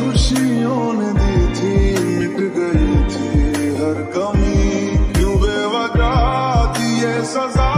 खुशियों ने दी थी मिट गई थी हर कमी। क्यों बेवजह दिए सजा